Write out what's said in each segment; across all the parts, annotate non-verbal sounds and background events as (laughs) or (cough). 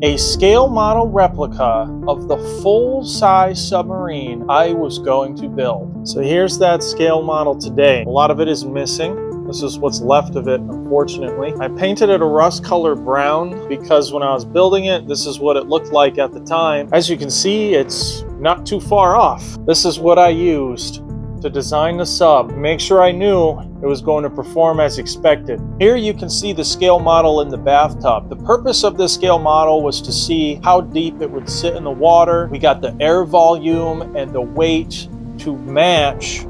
a scale model replica of the full-size submarine I was going to build. So here's that scale model today. A lot of it is missing. This is what's left of it, unfortunately. I painted it a rust color brown because when I was building it, this is what it looked like at the time. As you can see, it's not too far off. This is what I used to design the sub, make sure I knew it was going to perform as expected. Here you can see the scale model in the bathtub. The purpose of this scale model was to see how deep it would sit in the water. We got the air volume and the weight to match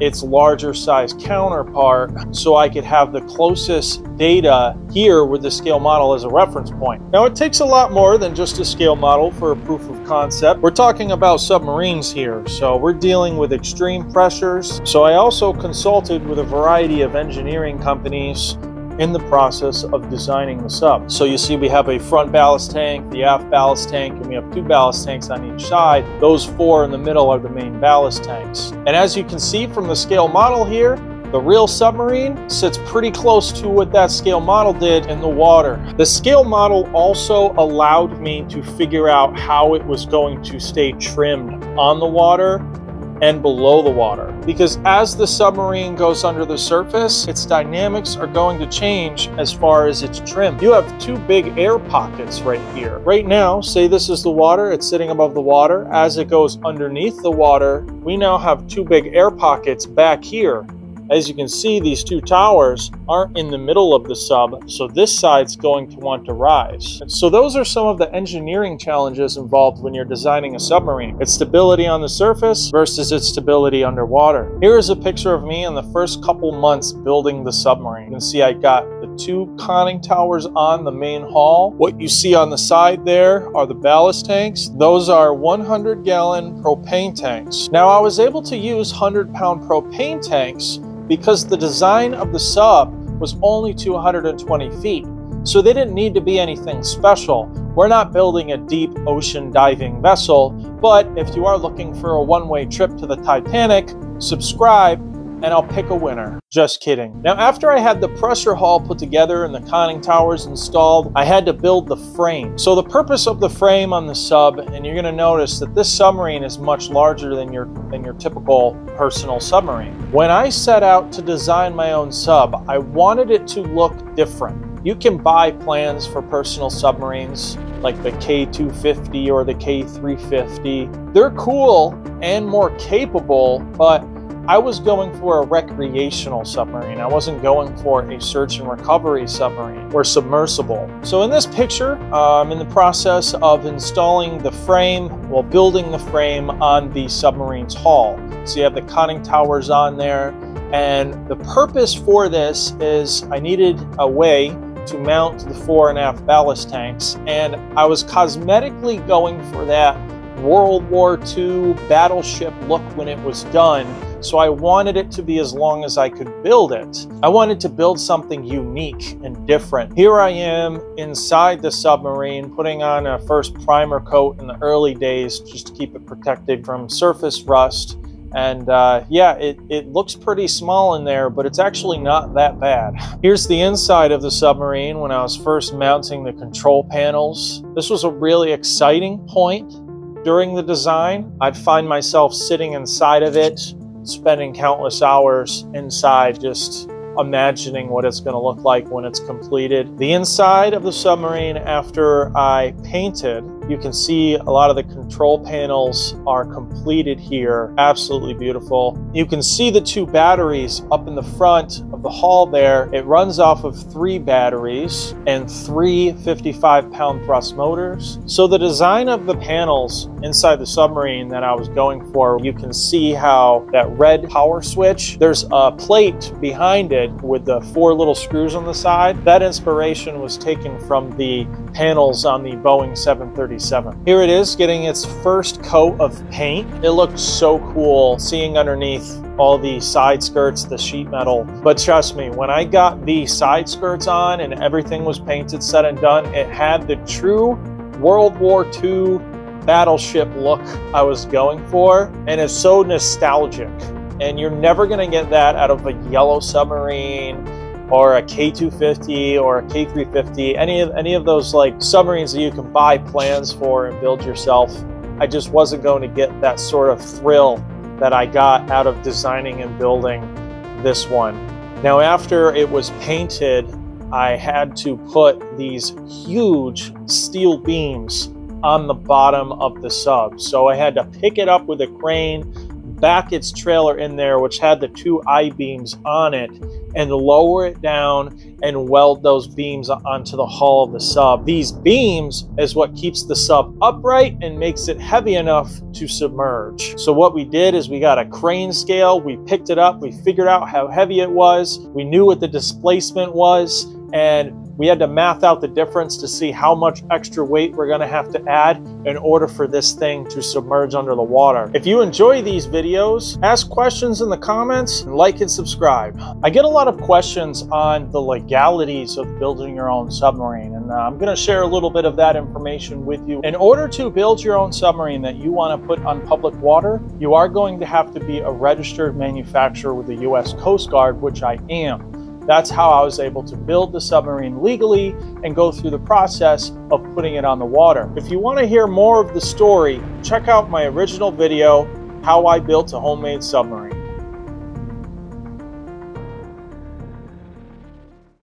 its larger size counterpart so I could have the closest data here with the scale model as a reference point. Now it takes a lot more than just a scale model for a proof of concept. We're talking about submarines here, so we're dealing with extreme pressures. So I also consulted with a variety of engineering companies in the process of designing the sub. So you see we have a front ballast tank, the aft ballast tank, and we have two ballast tanks on each side. Those four in the middle are the main ballast tanks. And as you can see from the scale model here, the real submarine sits pretty close to what that scale model did in the water. The scale model also allowed me to figure out how it was going to stay trimmed on the water and below the water. Because as the submarine goes under the surface, its dynamics are going to change as far as its trim. You have two big air pockets right here. Right now, say this is the water, it's sitting above the water. As it goes underneath the water, we now have two big air pockets back here as you can see, these two towers aren't in the middle of the sub, so this side's going to want to rise. So those are some of the engineering challenges involved when you're designing a submarine. Its stability on the surface versus its stability underwater. Here is a picture of me in the first couple months building the submarine. You can see I got the two conning towers on the main hull. What you see on the side there are the ballast tanks. Those are 100 gallon propane tanks. Now I was able to use 100 pound propane tanks because the design of the sub was only 220 feet. So they didn't need to be anything special. We're not building a deep ocean diving vessel, but if you are looking for a one-way trip to the Titanic, subscribe and I'll pick a winner. Just kidding. Now, after I had the pressure hull put together and the conning towers installed, I had to build the frame. So the purpose of the frame on the sub, and you're gonna notice that this submarine is much larger than your, than your typical personal submarine. When I set out to design my own sub, I wanted it to look different. You can buy plans for personal submarines like the K250 or the K350. They're cool and more capable, but I was going for a recreational submarine. I wasn't going for a search and recovery submarine or submersible. So in this picture, I'm in the process of installing the frame, well, building the frame on the submarine's hull. So you have the conning towers on there. And the purpose for this is I needed a way to mount the fore and aft ballast tanks. And I was cosmetically going for that World War II battleship look when it was done so I wanted it to be as long as I could build it. I wanted to build something unique and different. Here I am inside the submarine, putting on a first primer coat in the early days just to keep it protected from surface rust. And uh, yeah, it, it looks pretty small in there, but it's actually not that bad. (laughs) Here's the inside of the submarine when I was first mounting the control panels. This was a really exciting point during the design. I'd find myself sitting inside of it, spending countless hours inside just imagining what it's going to look like when it's completed. The inside of the submarine after I painted you can see a lot of the control panels are completed here. Absolutely beautiful. You can see the two batteries up in the front of the hull there. It runs off of three batteries and three 55 pound thrust motors. So the design of the panels inside the submarine that I was going for, you can see how that red power switch, there's a plate behind it with the four little screws on the side. That inspiration was taken from the panels on the Boeing 737 here it is getting its first coat of paint. It looked so cool seeing underneath all the side skirts, the sheet metal. But trust me, when I got the side skirts on and everything was painted, said and done, it had the true World War II battleship look I was going for. And it's so nostalgic. And you're never going to get that out of a yellow submarine or a K250 or a K350, any of any of those like submarines that you can buy plans for and build yourself. I just wasn't going to get that sort of thrill that I got out of designing and building this one. Now after it was painted, I had to put these huge steel beams on the bottom of the sub. So I had to pick it up with a crane, back its trailer in there, which had the two I-beams on it, and lower it down and weld those beams onto the hull of the sub. These beams is what keeps the sub upright and makes it heavy enough to submerge. So what we did is we got a crane scale, we picked it up, we figured out how heavy it was, we knew what the displacement was, and we had to math out the difference to see how much extra weight we're going to have to add in order for this thing to submerge under the water. If you enjoy these videos, ask questions in the comments and like and subscribe. I get a lot of questions on the legalities of building your own submarine and uh, I'm going to share a little bit of that information with you. In order to build your own submarine that you want to put on public water, you are going to have to be a registered manufacturer with the U.S. Coast Guard, which I am. That's how I was able to build the submarine legally and go through the process of putting it on the water. If you want to hear more of the story, check out my original video, How I Built a Homemade Submarine.